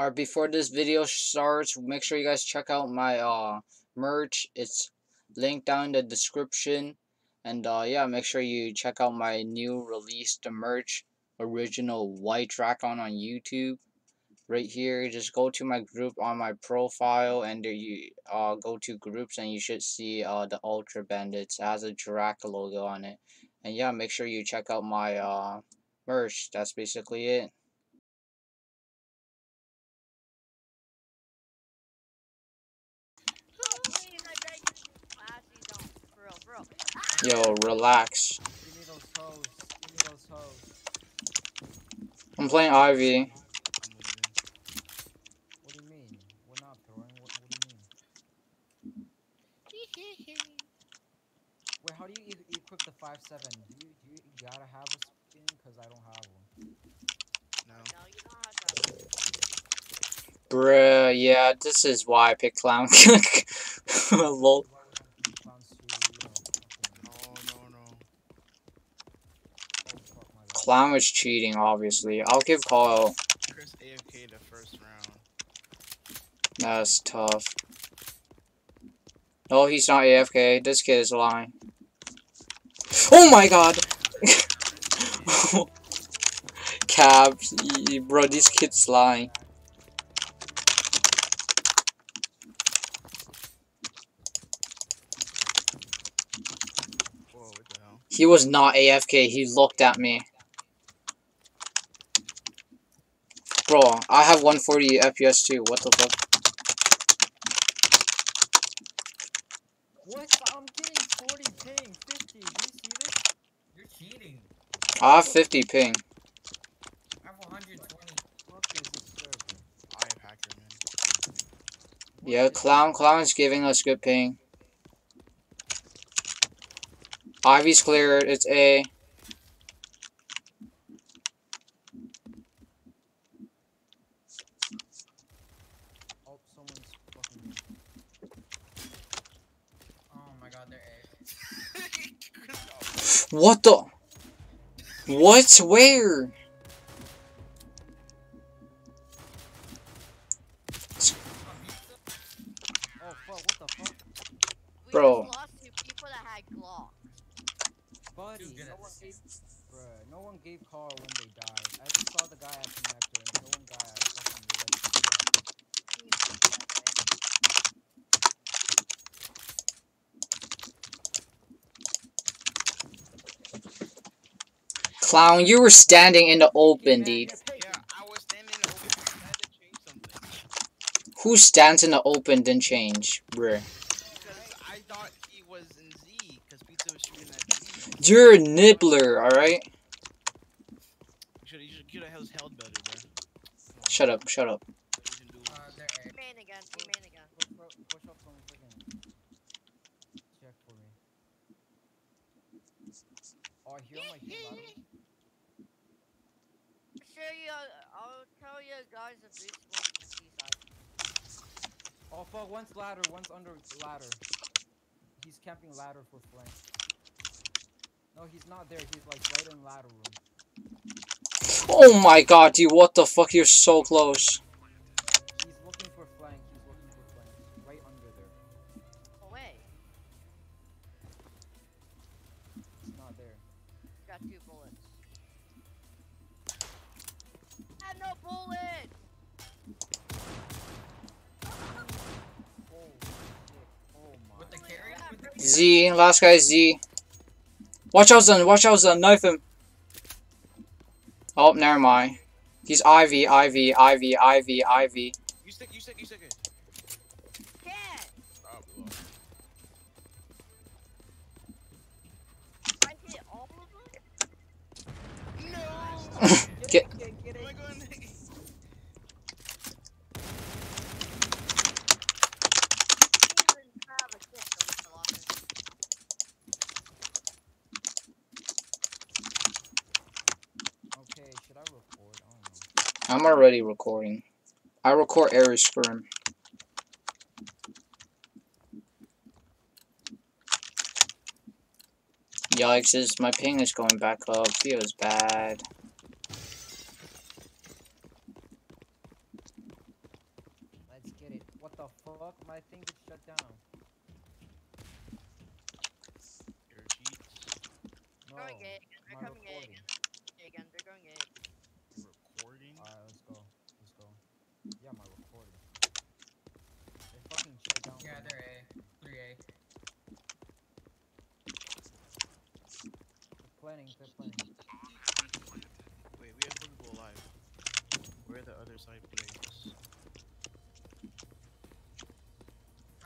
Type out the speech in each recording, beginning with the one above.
Alright, before this video starts, make sure you guys check out my uh merch. It's linked down in the description. And uh yeah, make sure you check out my new released merch, original white Drackon on YouTube. Right here, just go to my group on my profile and there you uh go to groups and you should see uh the Ultra Bandits. It has a Drak logo on it. And yeah, make sure you check out my uh merch. That's basically it. Yo, relax. Give me those toes. Give me those toes. I'm playing Ivy. I'm What do you mean? We're not throwing. What, what do you mean? Wait, how do you e- equip the 5 7? Do you, do you gotta have a skin? Because I don't have one. No. Bruh, yeah, this is why I picked Clown. Lol. Why would I pick clowns to, you know, fucking. No, no, no. Oh, fuck my god. Clown is cheating, obviously. I'll give Kyle. Chris AFK the first round. That's tough. No, he's not AFK. This kid is lying. Oh my god! Cab, y- bro, this kid's lying. Whoa, what the hell? He was not AFK. He looked at me. Bro, I have 140 FPS too. What the fuck? What? I'm getting 40 ping, 50. Do you see this? You're cheating. I have 50 ping. I have 120. Fuck is this server? I have hacker, man. Yeah, clown, Clown, is giving us good ping. Ivy's clear. It's A. Oh, someone's fucking. Oh my god, they're A. Chris, oh, What the? What? Where? Oh, fuck, what the fuck? We Bro. just lost to people that had Glock. Buddy, Too good no at one this. gave, bruh, no one gave Carl when they died. I just saw the guy at connector, and no one guy at fucking the rest Clown, you were standing in the open, dude. yeah, I was standing open. Had to change something. Who stands in the open then change, bruh? Because I thought he was in Z. Because Pizza was shooting at Z. You're a nibbler, alright? Should you should have held better, bro. Shut up, shut up. what you can do. Uh, they're A. Team main again, team main again. Go pro- push up some freaking check for me. Oh, I hear my heel lateral. Sure, you, uh, I'll tell you guys if this one the C side. Oh fuck, one's ladder, one's under ladder. He's camping ladder for flank. No, he's not there. He's like right in ladder room. Oh my god, dude, what the fuck? You're so close. Last guy is Z. Watch out, son. Watch out, son. Knife him. Oh, never mind. He's Ivy, Ivy, Ivy, Ivy, Ivy. You stick, you stick, you stick it. Can't! Oh, we lost. I hit all of them? No! Get- it, get, get Am I it. going? I didn't even have a kick, so we lost it. Okay, should I record? I don't know. I'm already recording. I record scrim. Yikes, my ping is going back up. Feels bad. Get it. What the fuck? My thing gets shut down. Your cheats. No. Going A again. They're my coming A recording. again. A again. They're going A. Recording. Alright, let's go. Let's go. Yeah, my recording. They fucking shut down. Yeah, they're A. Three A. They're planning. They're planning. Wait, we have four people alive. Where are the other side players?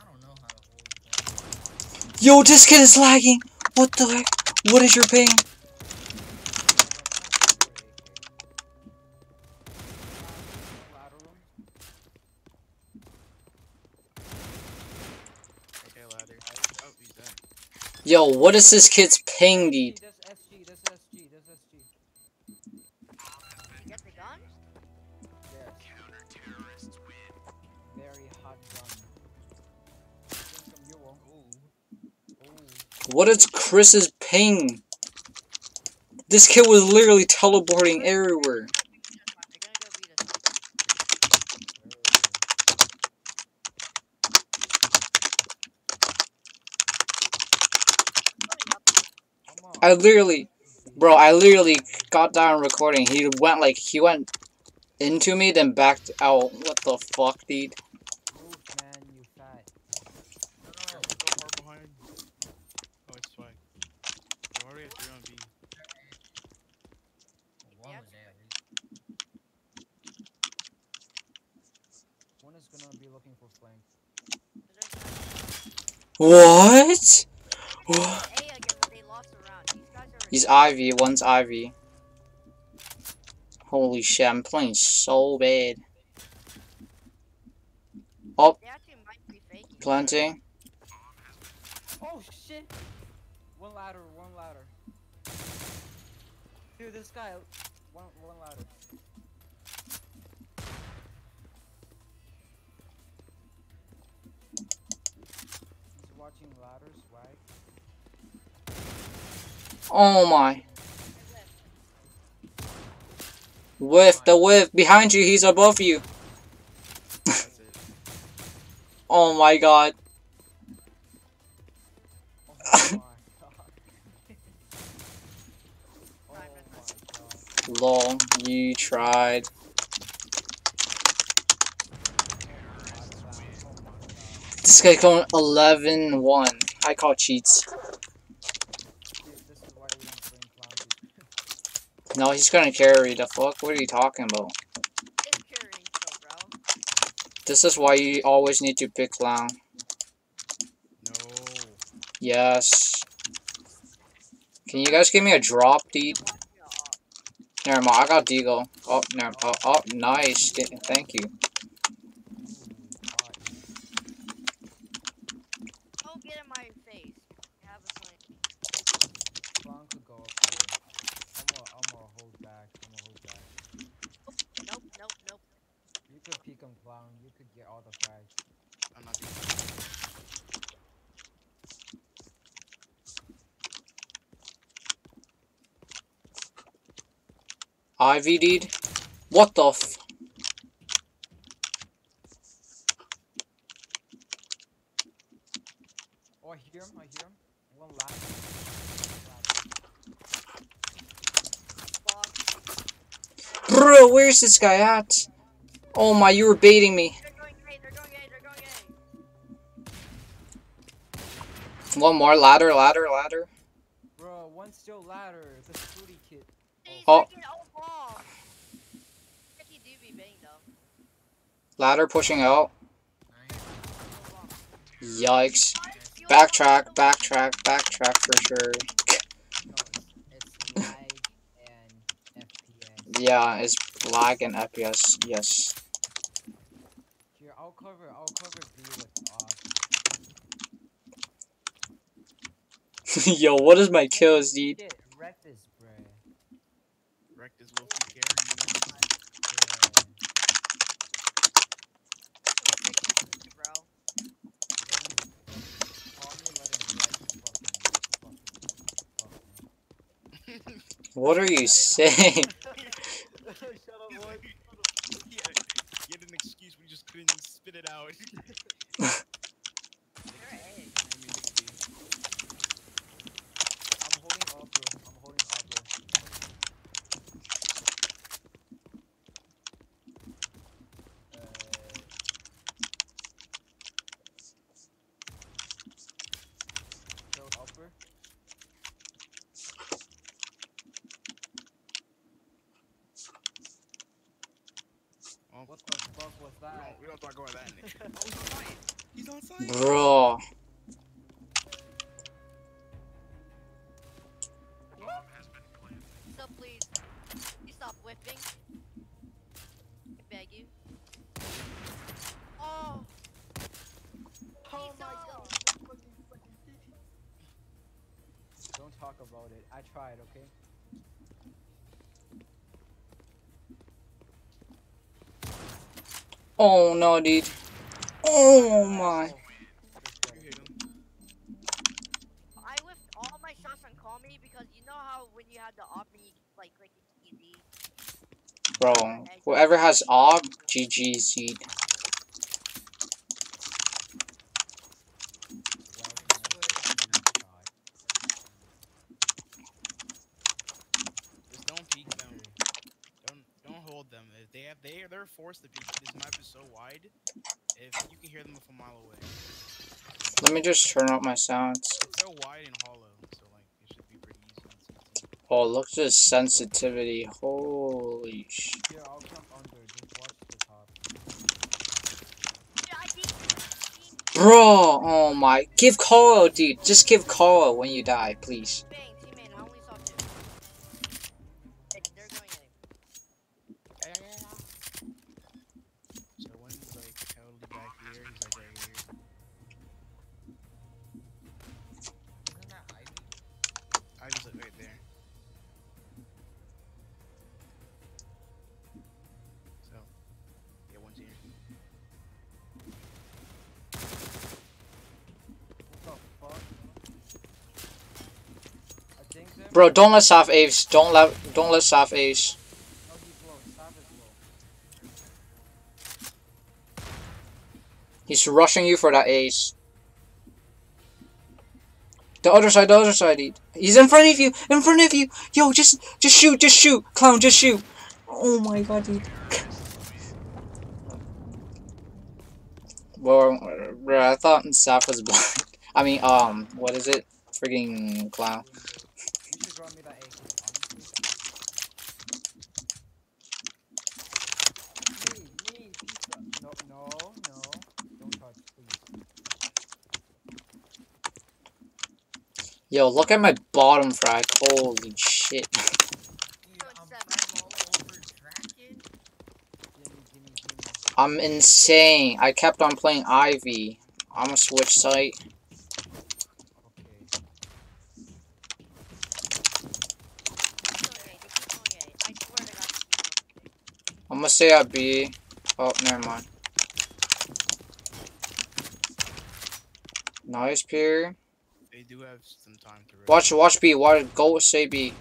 I don't know how to hold. them. Yo, this kid is lagging. What the heck? What is your ping? Okay, ladder. Oh, he's done. Yo, what is this kid's ping, dude? What is Chris's ping? This kid was literally teleporting everywhere. They're gonna go beat us. Come on. I literally, bro, I literally got down recording. He went like, he went into me, then backed out. What the fuck, dude? Move, man, you fat. No, So no, far behind. Oh, it's fine. We already have three on B. One Yeah. was A at least. One is gonna be looking for flank. What? A again, but they lost a round. These guys are. He's Ivy. One's Ivy. Holy shit, I'm playing so bad. Oh. actually might be faking. Planting. Oh shit! One ladder, one ladder. Dude, this guy, one, one ladder. He's watching ladders, right? Oh my. Whiff, the whiff. Behind you, he's above you. Oh my god. Lol, you tried. This guy going 11 1. I call cheats. Dude, this is why we don't play in clown No, he's gonna carry. The fuck? What are you talking about? It's carrying still, bro. This is why you always need to pick clown. No. Yes. Can you guys give me a drop, dude? They're watching. Never mind, I got Deagle. Oh, never. Oh, oh, nice. Thank you. Don't get in my face. You have a plan. Clown could go up there. I'm gonna, I'm gonna hold back. I'm gonna hold back. Nope, nope, nope. You could peek him, clown. You could get all the frags. I'm not doing Ivy, dude. What the f? Oh, I hear him. I hear him. One ladder. Boss. Bro, where's this guy at? Oh my, you were baiting me. They're going A, they're going A, they're going A. One more ladder, ladder, ladder. Bro, one still ladder. The Scooty kid. He's Oh. taking all bomb. He do be banged though. Ladder pushing out. Nice. No bomb. Yikes. Backtrack, backtrack, backtrack for sure. No, it's, it's lag and FPS. Yeah, it's lag and FPS. Yes. Here, I'll cover. I'll cover B with off. Yo, what is my kills, dude? Shit, wreck this, bruh. Wrecked his low key Bro. Call me, let him wreck the fucking, fucking, fucking. What are you saying? Shut up, boy. he had an excuse, we just couldn't spit it out. You're A. I mean, it's B. I'm holding upper. I'm holding upper. Uh, Killed upper. Oh, What the fuck was we that? don't, we don't talk about that. Nick. oh, he's on site. He's on site. Bro. So please, please stop whipping. I beg you. Oh. Oh my god. Don't talk about it. I tried, okay? Oh no, dude. Oh my. Just get You it. hit him. I whiffed all my shots on call me because you know how when you have the op and you like click easy. Bro. Whoever has OB, GG's, dude. Just don't peek them. Don't don't hold them. If they have they they're forced to peek. This map is so wide. If you can hear them from a mile away. Let me just turn up my sounds. It's so wide and hollow, so like it should be pretty easy. Oh, look at the sensitivity. Holy sh. Here, I'll jump under. Just watch the top. Yeah, Bro, oh my. Give call out, dude. Just give call out when you die, please. Bro, don't let Saf ace. Don't let don't let Saf ace. He's rushing you for that ace. The other side, the other side. He's in front of you, in front of you. Yo, just just shoot, just shoot. Clown, just shoot. Oh my god, dude. Well, bro, I thought Saf was black. I mean, um, what is it? Freaking clown. You should run me that AK, honestly. Me, me, pizza. No, no, no. Don't touch, please. Yo, look at my bottom frag. Holy shit. I'm, insane. I kept on playing Ivy. I'm gonna switch site. A. A. I A. I'm gonna stay at Oh, never mind. Nice, Pierre. Do have some time to. Watch, watch B. Watch, go say B.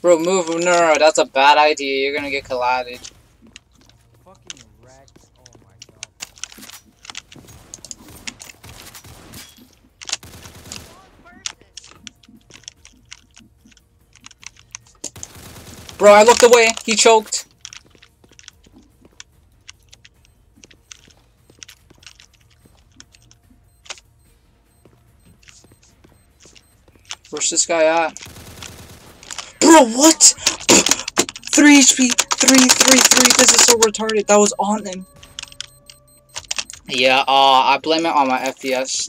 Bro, move. No, no, no, that's a bad idea. You're gonna get collided. Fucking wrecked. Oh my god. Wrong person. Bro, I looked away. He choked. Where's this guy at? Bro, what? 3 HP. 3, 3, 3. This is so retarded. That was on him. Yeah, uh, I blame it on my FPS.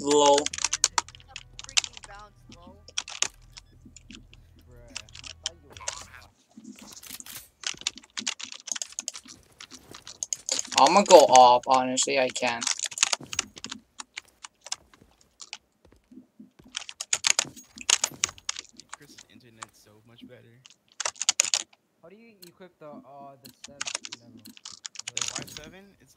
Lol. I'm gonna go off, honestly, I can't.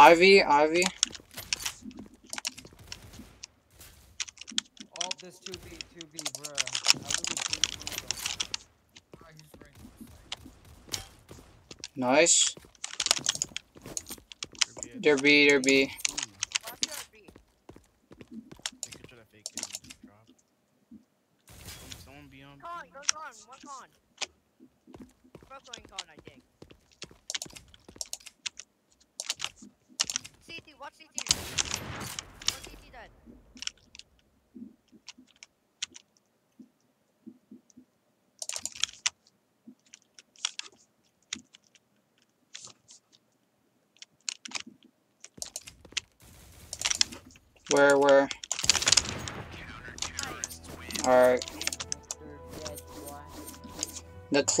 Ivy, Ivy. All this 2B, 2B. Nice. There be, there be.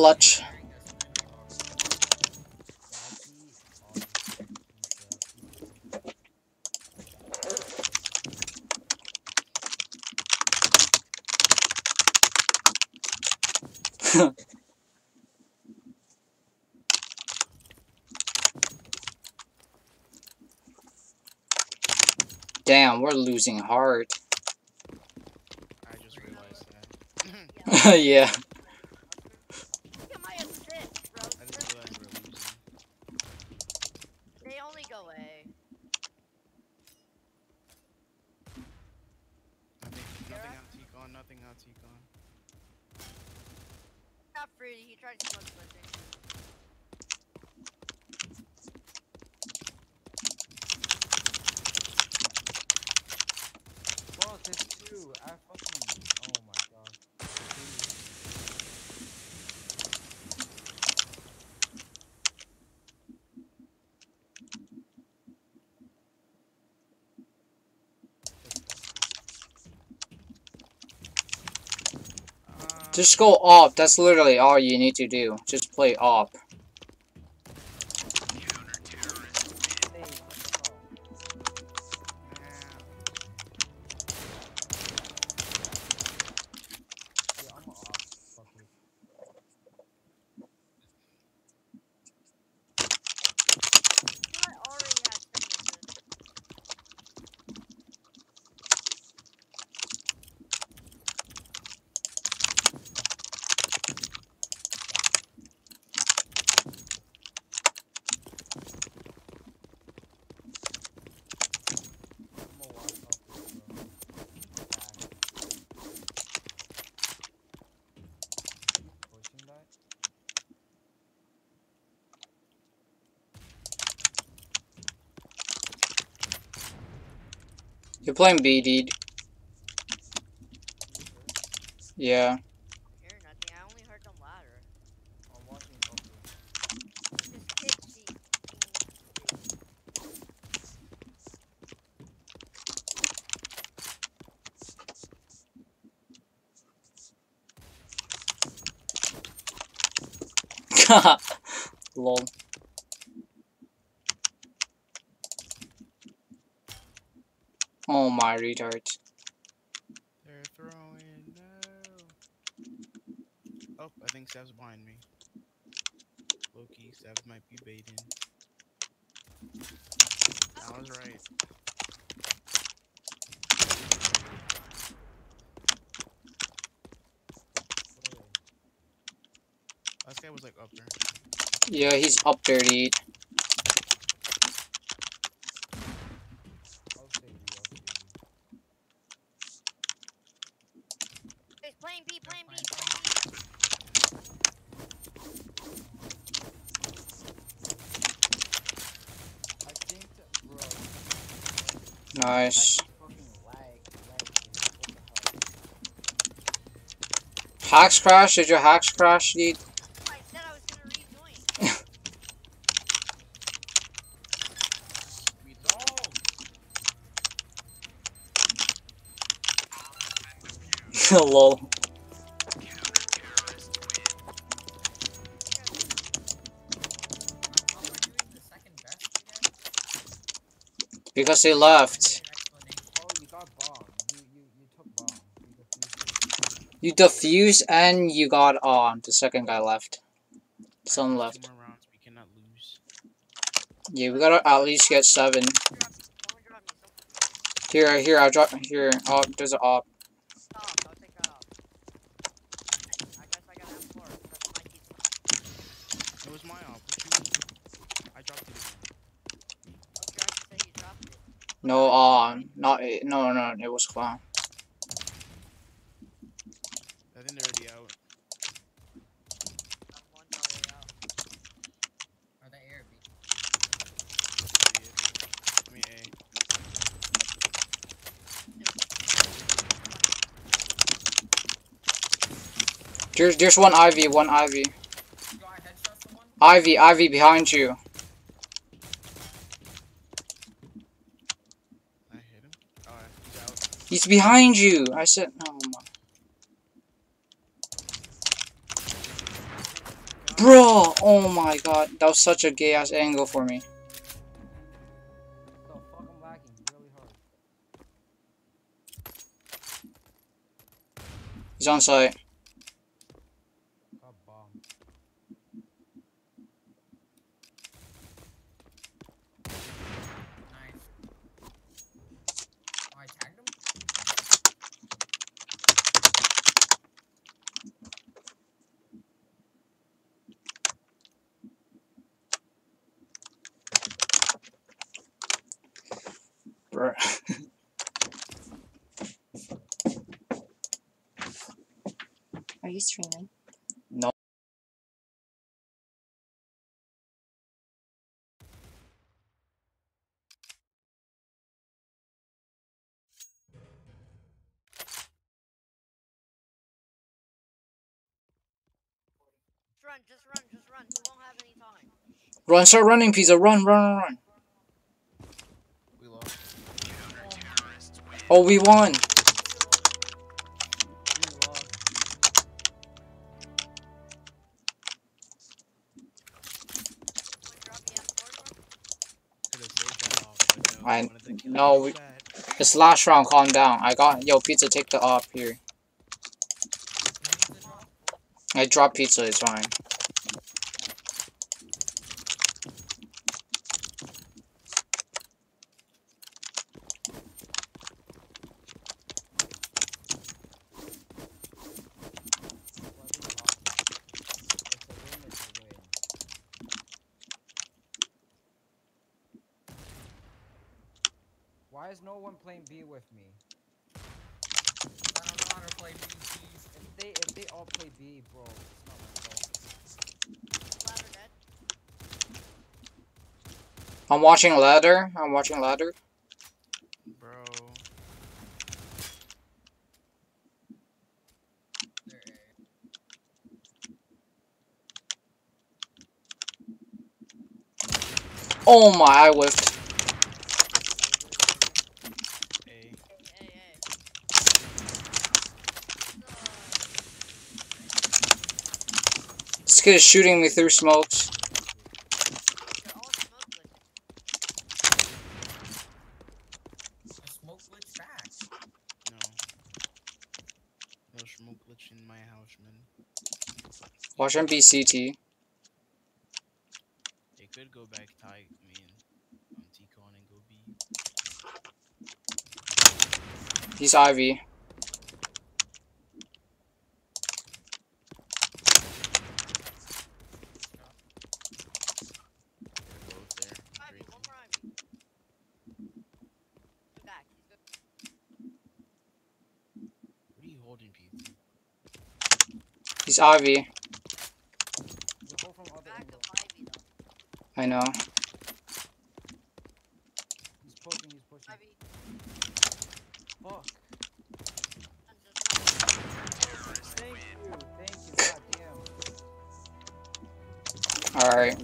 clutch. Damn, we're losing heart hard. yeah. Just go AWP. That's literally all you need to do. Just play AWP. Playing B, dude. Yeah. Hear nothing. I only heard them louder. I'm watching Buffalo. Just tipsy. Lol. Oh my retard. They're throwing no. Oh, I think Sav's behind me. Loki, Sav might be baiting. I was right. That guy was like up there. Yeah, he's up there, dude. I'll save you. I'll save you. Hey, playing B, playing B, playing B. I think, bro. Nice. Fucking lag, lag, dude. What the hell? Hacks crash? Did your hacks crash, dude? Lol. Because they left. An explanation. Oh, you got bomb. You you you took bomb. You defused and you got on. the second guy left. Some Alright, left. Two rounds. We cannot lose. Yeah, we gotta at least get seven. Someone Here, here, I'll drop. Here, oh, there's an op. stop. I'll take that off. I guess I gotta have four. That's my keep. It was my op. I dropped it again. Okay, I can say you dropped it. No, uh, not no, no, it was clown. I think they're already out. I'm one way out. Are they air B? I mean, A. There's, there's one Ivy, one Ivy? Ivy, Ivy behind you. I hit him. Alright, he's. He's behind you. I said, oh my. Bro, oh my god, that was such a gay ass angle for me. He's on site. Got bomb. Nice. Oh, I tagged him? Bro. Are you streaming? No. Just run, just run, just run. We won't have any time. Run, start running, pizza. Run, run, run, run. We lost. Oh, we won. We lost. Someone drop me at four, bro. Could have saved that off. we won. I- no, we- It's last round. Calm down. I got yo pizza. Take the off here. I drop pizza. It's fine. I'm watching ladder. I'm watching ladder. Bro. Oh my, I was. This kid is shooting me through smokes. Watch him be CT. They could go back tight, I mean, on um, T-Con and go B. He's Ivy. They're both there. Ivy, Great. one more Ivy. He's back. He's good. What are you holding, Pete? He's Ivy. You hold from other Back angle. of Ivy though. I know. He's pushing, he's pushing. Ivy. Fuck. just- Thank you, thank you, goddamn. Alright.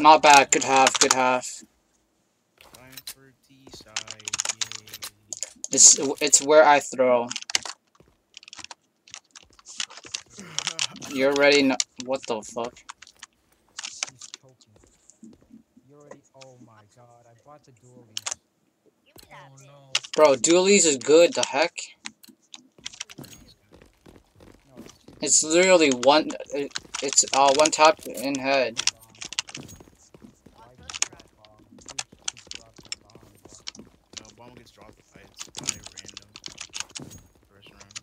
Not bad. Good half. Good half. Time for T-side, yay. It's it's where I throw. You already know. What the fuck? He's choking. You already. Oh my god, I bought the dualies. Give me that Oh bitch. no. Bro, dualies is good. The heck? It's two literally one. It, it's uh one tap in head. Why What did does you that? drop bomb? You should drop the bomb, bro. No, bomb gets dropped by it's by random. First round.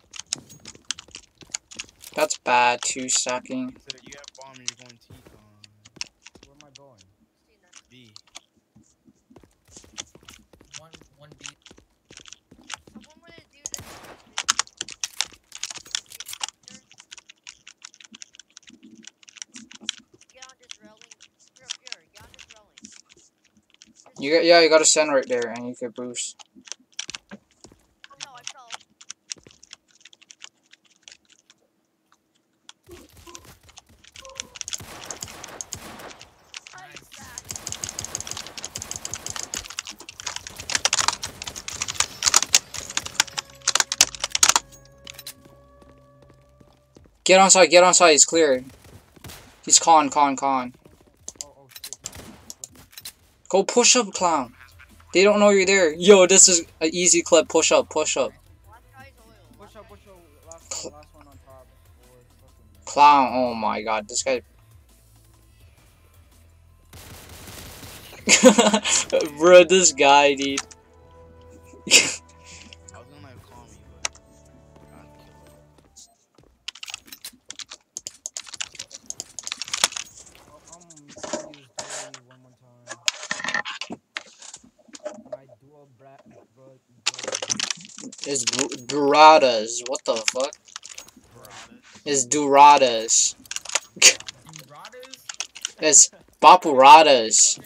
That's bad. Two stacking. So you have bomb and you're going T-Con. Where am I going? See that? B. One one B. So when would it do this? Get on this railing. Pure, pure. Get on this railing. Just- You yeah. You got to send right there, and you can boost. Get on side. Get on side. He's clear. He's con con con. Go push up, clown. They don't know you're there. Yo, this is an easy clip. Push up. Push up. Clown. Oh my god. This guy. Bro, this guy, dude. Duradas. It's Bapuradas.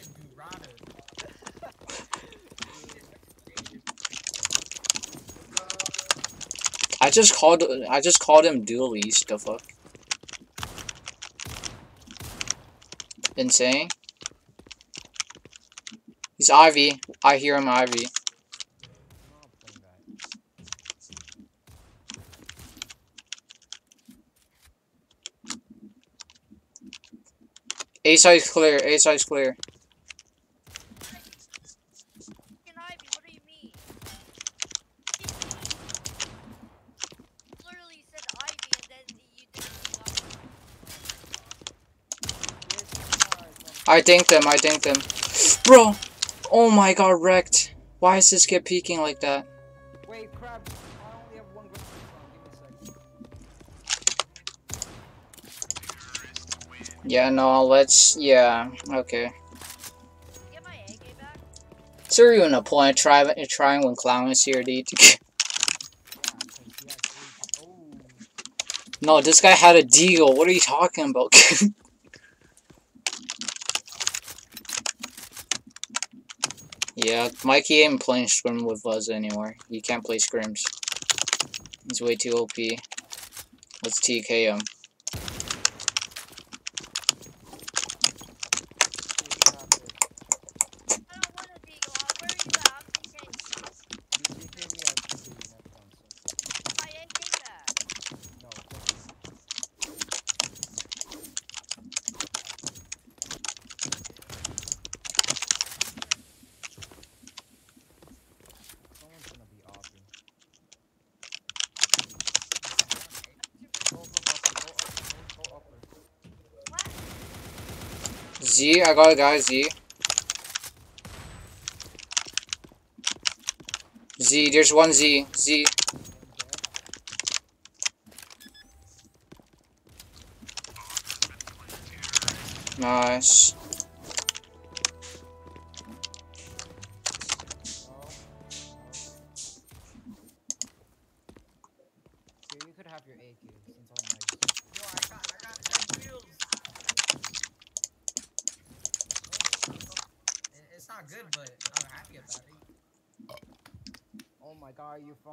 I just called. I just called him dualies. The fuck? Insane. He's Ivy. I hear him, Ivy. I'm not playing that. A side's clear. A side's clear. Fucking Ivy, what do you mean? Literally said Ivy and then you didn't Yes, alright, well, I dinked them. I dinked them. Bro. Oh my god, wrecked. Why is this kid peeking like that? Yeah, no, let's. Yeah, okay. There even a point try, trying when Clown is here, dude? No, this guy had a deal. What are you talking about? yeah, Mikey ain't playing scrim with us anymore. He can't play scrims. He's way too OP. Let's TK him. Z, I got a guy, Z. Z, there's one Z. Z. Nice.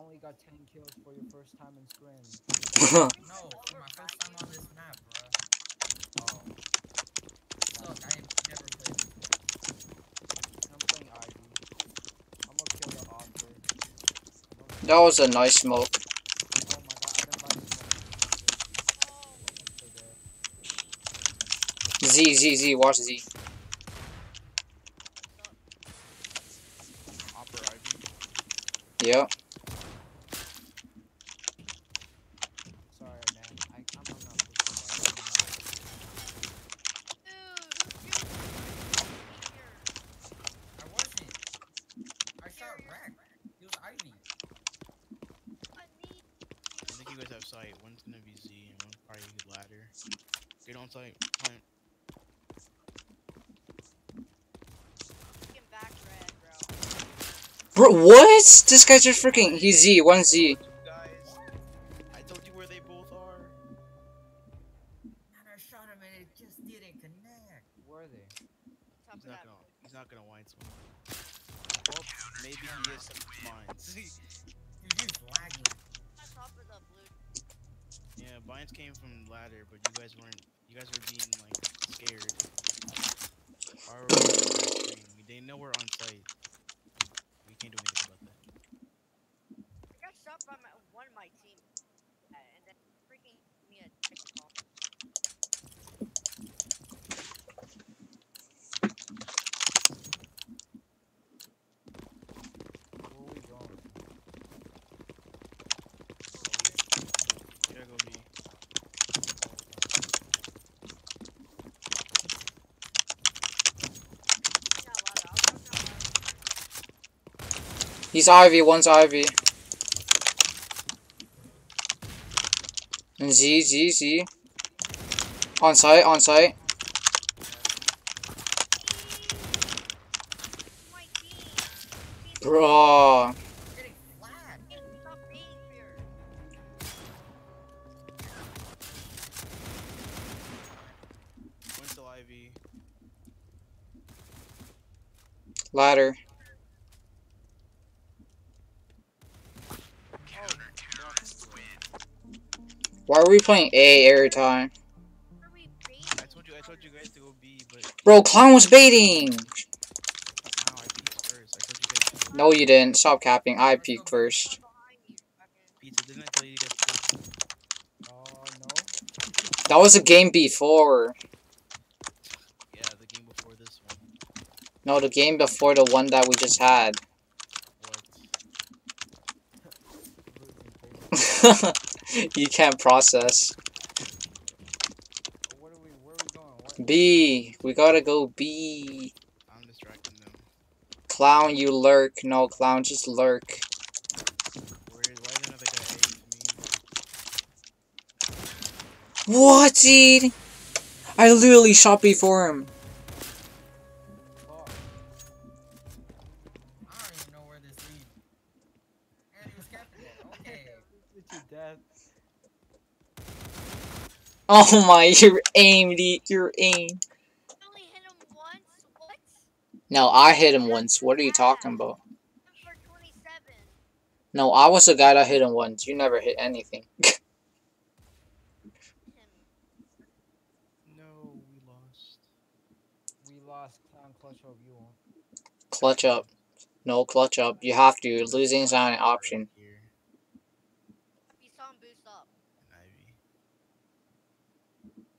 Only got 10 kills for your first time in Scrim. No, for my first time on this map, bro. Oh, Look, I never played. I'm playing Ivy. I'm gonna kill the offer. that was a nice smoke. Oh my god, I didn't buy smoke. So dead. Z, Z, Z, watch Z. Opera Yep. Sorry, man. I, I'm, I'm not pushing I wasn't. I shot Rack. He was Ivy. I think you guys have sight. One's gonna be Z and one's probably ladder. Get on sight. Plant. Fucking back red, bro. Bro, what? This guy's just freaking. He's Z, one Z. Guys, I told you where they both are. And I shot him and it just didn't connect. Where are they? Top He's of not that. gonna. He's not gonna wind swing. Well, maybe he is mines. You're just lagging. Top of the blue. yeah, Vines came from ladder, but you guys weren't. You guys were being like scared. Our we they know we're on site. We can't do anything about that. I got shot by my, one of my team. Uh, and then freaking me a tick bomb. Where are we going? You gotta go B. Not louder. I'll go down louder. He's Ivy, one's Ivy. Z, Z, Z. On site, on site. Playing A every time? Are we being? I told you. I told you guys to go B, but Bro, Clown was baiting! now I peeked first. I told you No, you didn't. Stop capping. I peeked first. Behind you, fucking. Pizza, I you guys? To go B? Uh, no. That was a game before. Yeah, the game before this one. No, the game before the one that we just had. You can't process. Where are we, where are we going? B. We gotta go B. I'm distracting them. Clown, you lurk. No, Clown, just lurk. Where? Why is another guy A to me? What, dude? I literally shot before him. Oh my, your aim, dude. Your aim. I only hit him once. What? No, I hit him once. What are you talking about? No, I was the guy that hit him once. You never hit anything. No, we lost. We lost Clown Clutch Hope you won't. clutch up. No, clutch up. You have to. Losing's not an option. Here, We saw him boost up. Ivy.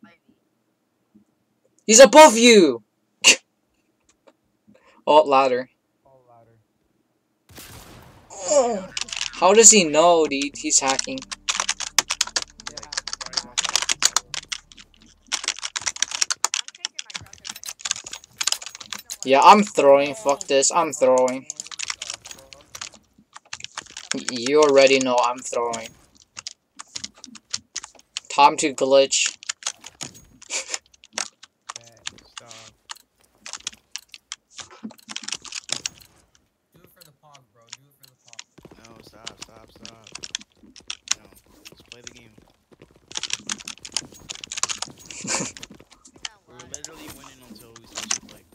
Ivy. He's above you! oh, louder. Oh. How does he know, dude? He's hacking. Yeah, I'm throwing. Fuck this. I'm throwing. You already know I'm throwing. Time to glitch. Stop. Do it for the pog, bro. Do it for the pog. No, stop, stop, stop. No, let's play the game. We're literally winning until we start to like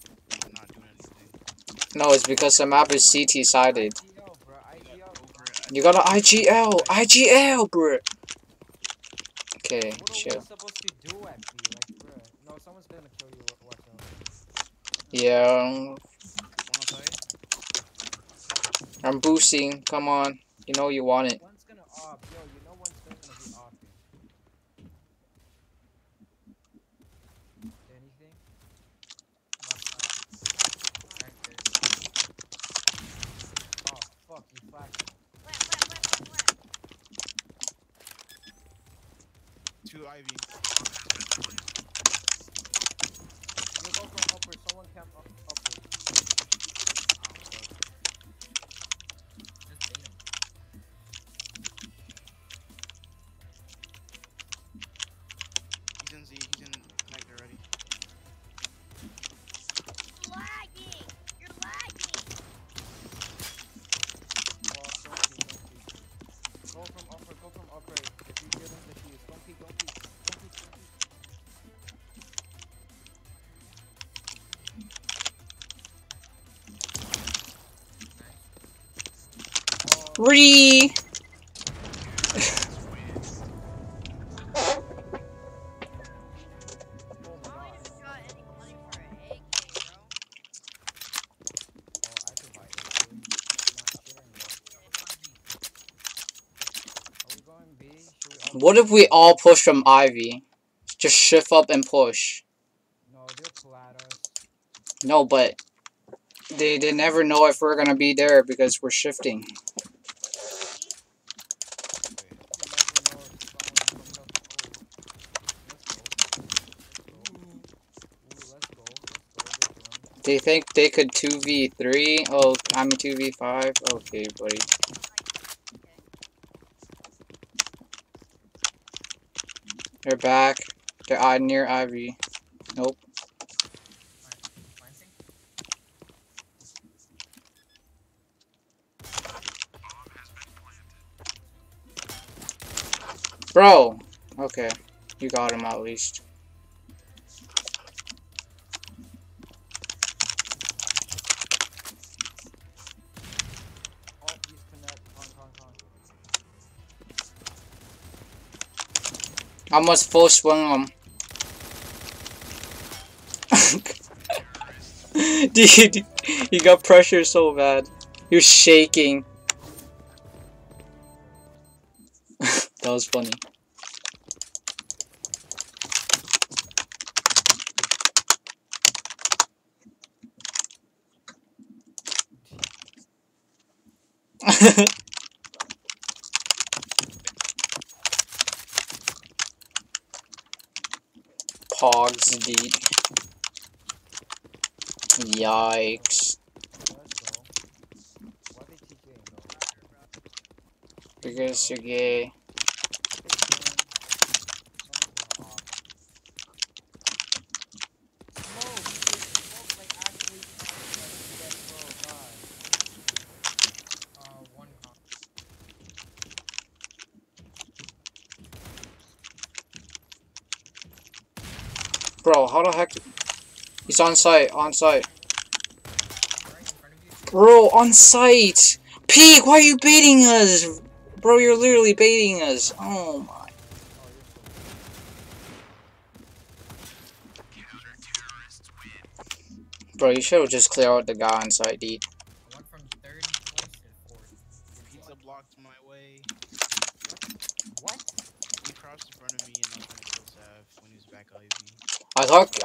not doing anything. No, it's because the map is CT sided. IGL, bro. IGL. Over it. You got an IGL! IGL, bro! Okay, chill. we supposed to do actually? Like, bro. No, someone's gonna kill you. wa- Watch out. Yeah, I'm boosting. Come on. You know you want it. One's gonna off. Yo, you know one's gonna be off. Anything? Left side. Back there. Oh, fuck. You flashed. Plant, plant, plant, plant, plant. Two Ivy. You go from upward. Someone camp up upward. Just bait him. He's in Z. He's in Mac already. Lagging! You're lagging! Well, don't peek, don't peek. Go from upward. Go from upward. If you give them the shoes, don't peek. Don't peek. Don't peek. Don't peek. Oh, Re. oh my I god. don't even got any money for an AK, bro. Oh, I could buy it. dude. Not sharing though. Are we going B? Should we What if we all push from Ivy? Just shift up and push. No, they'll plat us. No, but they they never know if we're gonna be there because we're shifting. You never know if someone comes up. Oh, let's go. Let's go. Ooh, let's go. Let's go. Good run. They think they could two v three. Oh, I'm two v five. Okay, buddy. They're back. They're uh, I near Ivy. Nope. Bro. Okay, you got him at least. I must full swing him. Dude, he got pressure so bad. He was shaking. that was funny. Pogs deep. Yikes. Because you're gay. Bro, how the heck? He's on site, on site. Bro, on site! Peak, why are you baiting us? Bro, you're literally baiting us. Oh my. Bro, you should have just cleared out the guy on site, dude.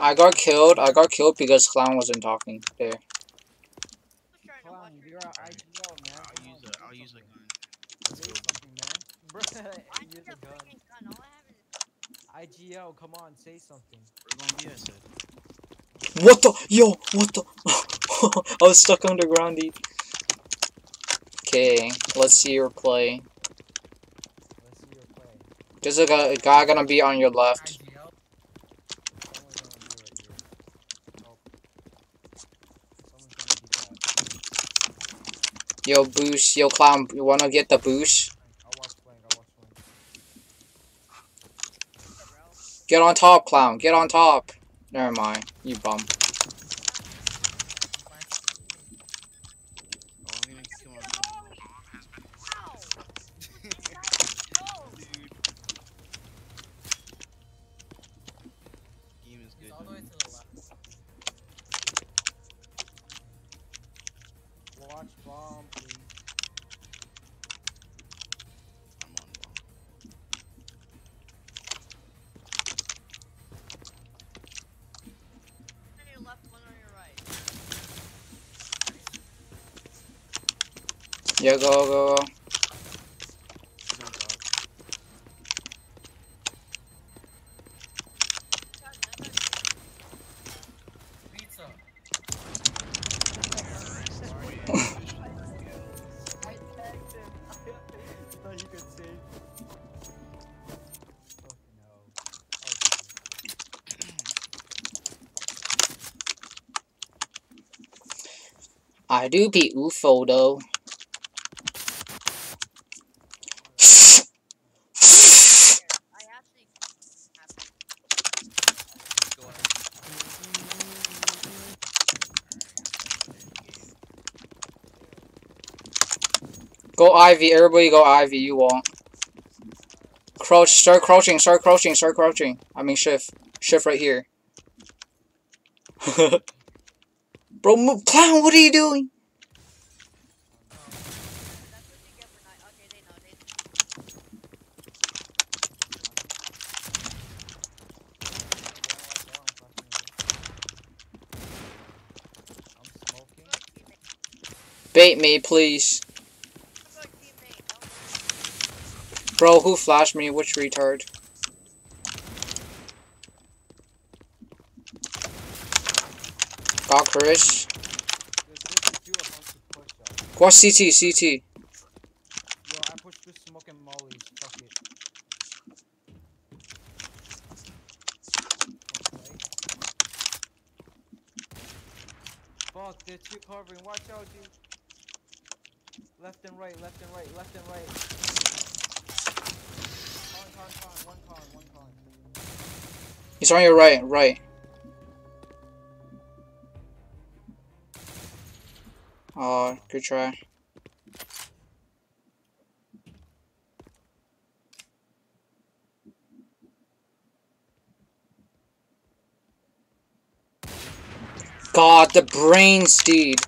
I got killed. I got killed because Clown wasn't talking there. Who's trying to Clown, you're an IGL, man. I'll Come use on, a say I'll use a something. gun. Let's go. something, man. Bruh, use a a gun. freaking gun. All I have is IGL, come on, say something. We're going B, I. What the? Yo, what the? I was stuck underground, dude. Okay, let's see your play. Let's see your play. There's a guy, a guy gonna be on your left. IGL. Someone's gonna be right here. Oh. Someone's gonna be that. Yo, boost. Yo, clown. You wanna get the boost? Get on top, clown. Get on top. Never mind. You bum. Oh, I'm gonna kill him. Ow! No! Dude. Game is He's good. all the way man. to the left. Watch bomb, please. I'm on bomb. One on your left, one on your right. Yeah, go, go, go. I do be UFO though. I actually have to. Go ahead. Go Ivy. Everybody go Ivy. You won't. Crouch. Start crouching. Start crouching. Start crouching. I mean shift. Shift right here. Bro, move. Clown, what are you doing? That's what you get for not. Okay, they know. They I'm smoking. good teammate. Bait me, please. Good teammate. Don't Bro, who flashed me? Which retard? Got Chris. Watch CT, CT. Yo, I pushed this smoking mollies. Fuck it. Fuck, they're two covering. Watch out, dude. Left and right, left and right, left and right. He's on your right, right. Oh, good try. God, the brains, dude.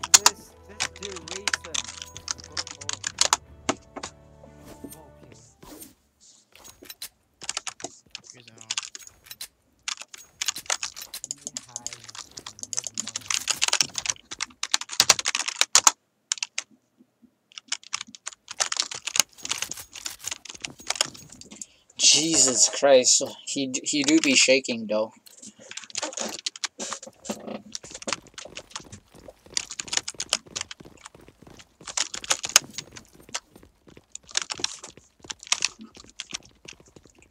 Christ, he he do be shaking though.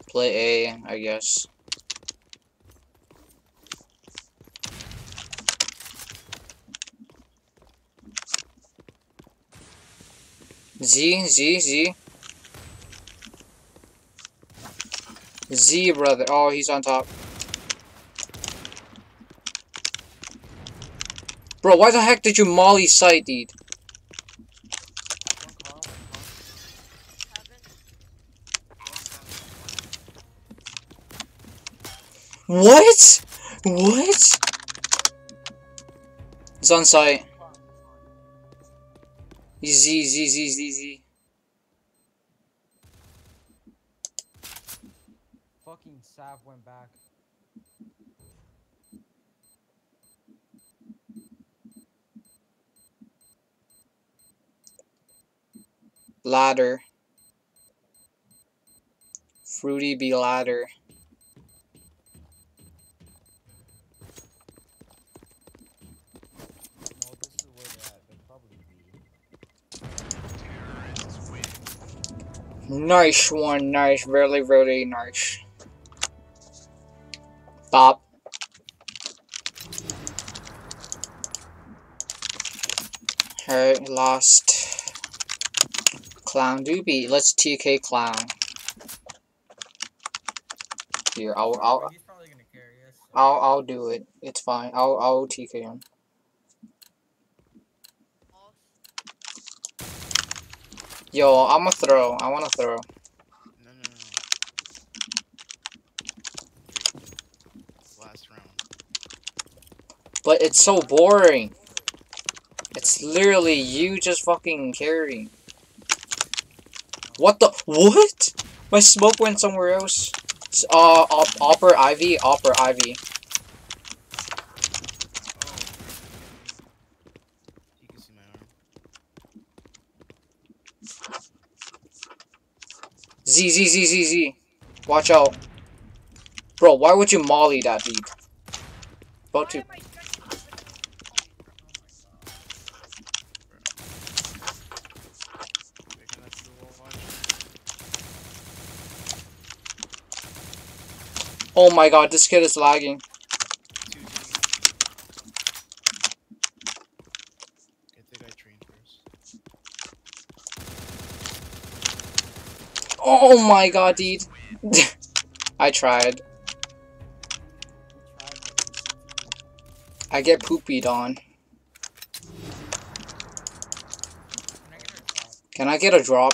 Play A, I guess. Z, Z, Z. Z, brother. Oh, he's on top. Bro, why the heck did you molly sight, dude? What? What? It's on site. Z, Z, Z, Z, Z. fucking sap went back. Ladder. Fruity be ladder. Nice one, nice, really, really nice. Stop. Alright, lost. Clown doobie. Let's TK clown. Here, I'll, I'll, He's gonna carry us. I'll, I'll do it. It's fine. I'll, I'll TK him. Yo, I'm a throw. I want to throw. No, no, no. Last round. But it's so boring. It's literally you just fucking carrying. What the? What? My smoke went somewhere else. Uh, op Ivy, Opper Ivy. Z Z Z Z Z. Watch out, bro. Why would you molly that dude? About to. Why am I stretching out with- Wait, can I see the wall watch? Oh my god, this kid is lagging. Get the guy trained first. Oh my god, dude. I tried. I get poopied on. Can I get a Can I get a drop? drop?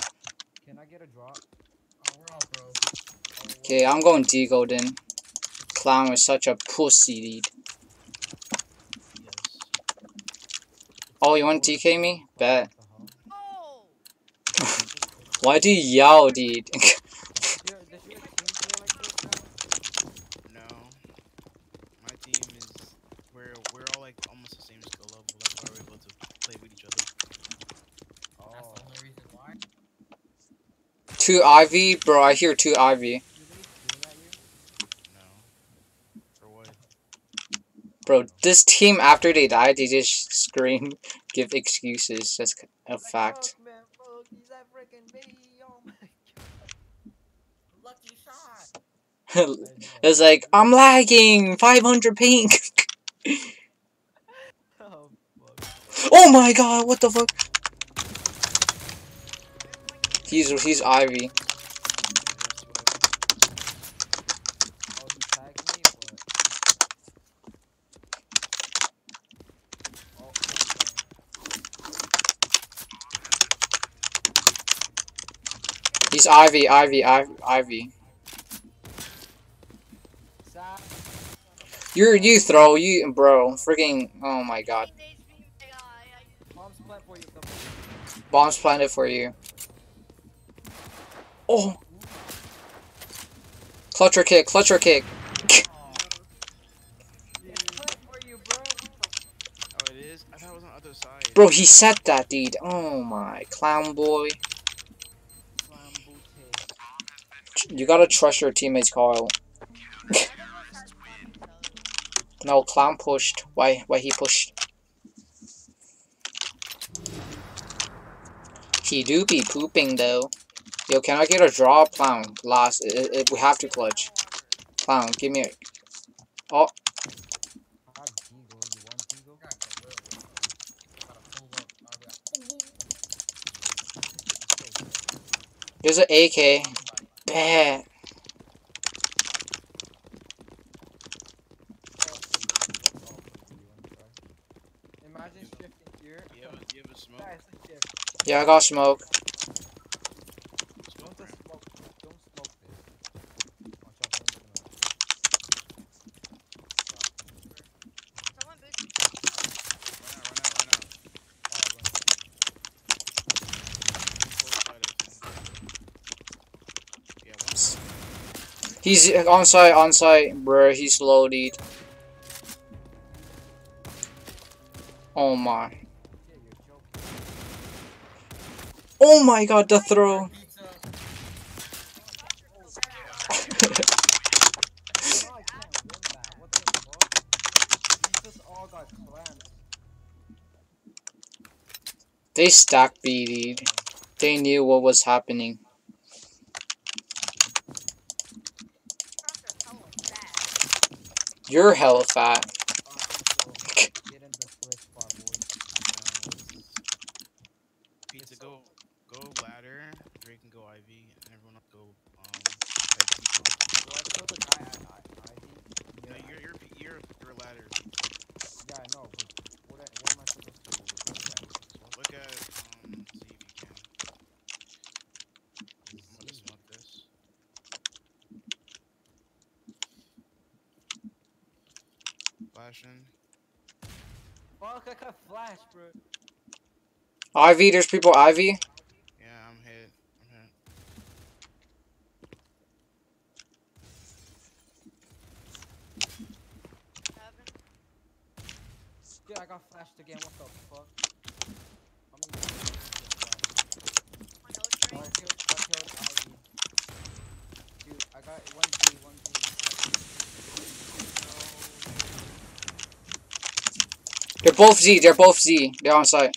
Can I get a drop? Oh, we're all. Okay, I'm going Deagle then. Clown is such a pussy, dude. Oh, you want to TK me? Bet. Oh! Why do you yell, dude? Does your, does your team play like Bro, this team, after they die, they just scream, give excuses. That's a fact. "Fuck, man, fuck, he's that freaking baby, oh my Lucky shot. god. it's like, I'm lagging! 500 ping! Oh, oh my god, what the fuck? He's, he's Ivy. There's two of Oh, he tagged me, but... Oh, okay. He's Ivy, Ivy, Ivy, Ivy. You're, you throw, you, bro, freaking, oh my god. Mom's plant for you, come Bombs planted for you. Oh! Clutcher kick, clutcher kick. It's plant for you, bro. Oh, it is. I thought it was on the other side. Bro, he said that, dude. Oh my, clown boy. You gotta trust your teammates, Carl. No, clown pushed. Why? Why he pushed? He do be pooping though. Yo, can I get a draw, clown? Last, it, it, we have to clutch. Clown, give me a. Oh. There's an AK. Bad. Imagine shifting here. You you have a smoke. Guys, let's shift. Yeah, I got smoke. Smoke Don't round. just smoke. Don't smoke this. Watch out for infinite. Someone boost me. Run out, run out, run out. Oh, run. Close side, I think. Yeah, one. He's on site, on site, bruh. He's loaded. Oh my. Oh my god, the throw. They stacked B, dude. They knew what was happening. your hell of thought flash, bro. Ivy, there's people Ivy. both Z. They're both Z. They're on site.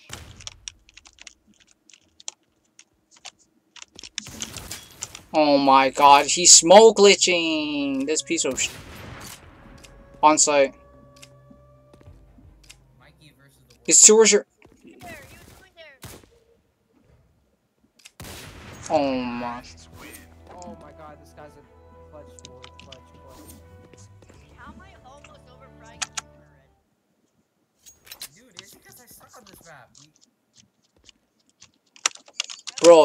Oh my god, he's smoke glitching! This piece of shit. On site. It's sewers are-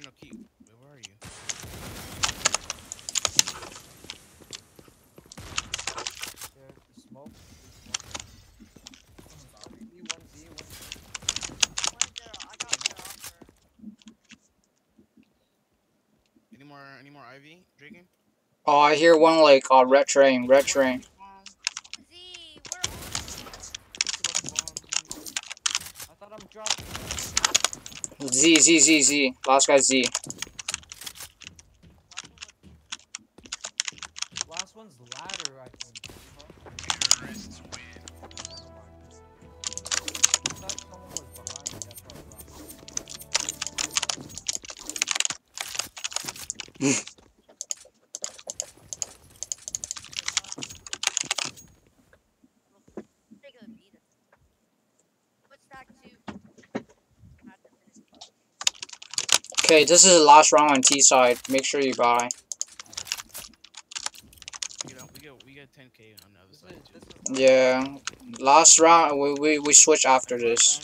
no, no, keep. Where are you? Any more, any more Ivy? Oh, I hear one like uh, red train, red train. Z, Z, Z, Z. Last guy, Z. Okay, this is the last round on T side. Make sure you buy. Yeah, last round we we, we switch after this.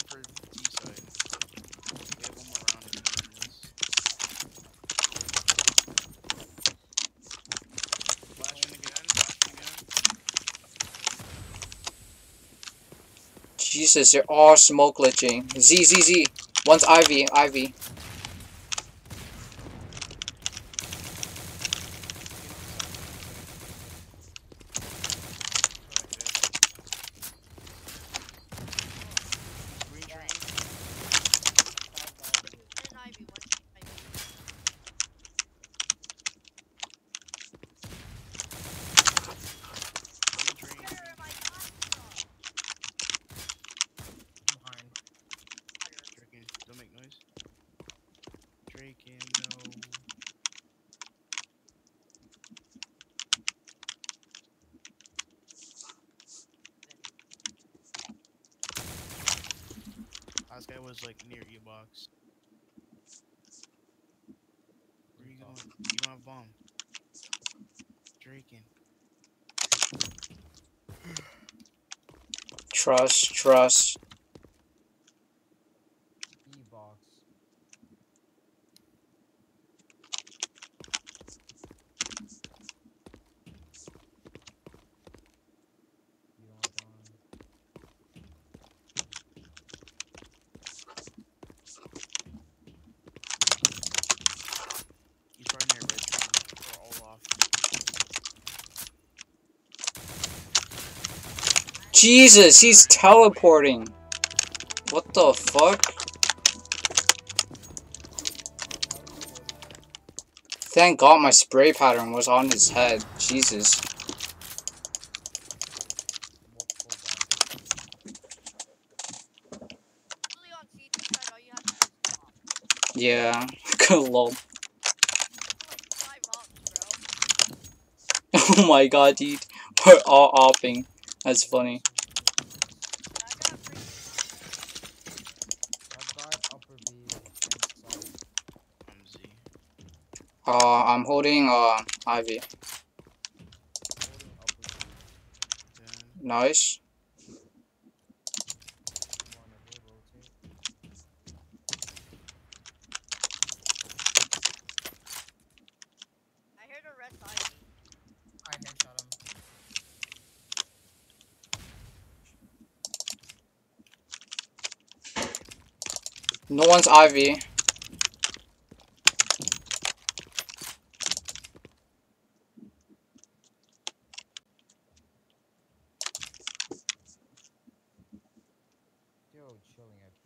Jesus, you're all smoke glitching. Z, Z, Z. One's Ivy, Ivy. trust, trust, Jesus, he's teleporting. What the fuck? Thank God my spray pattern was on his head. Jesus. Literally on CT side, all you have to do is stop. Yeah. Good lol. Oh my god, dude. We're all opping. That's funny. Yeah, I got free. I've got upper B and side. I'm Z. Uh, I'm holding, uh, Ivy. Nice. You wanna go rotate? I heard a red side. I headshot him. No one's Ivy. Still chilling at B.